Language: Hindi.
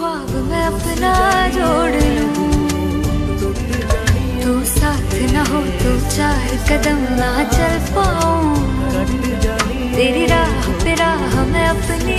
ख्वाब मैं अपना जोड़ लूँ। तू साथ न हो तो चार कदम ना चल पाऊँ। तेरी राह पे राह मैं अपनी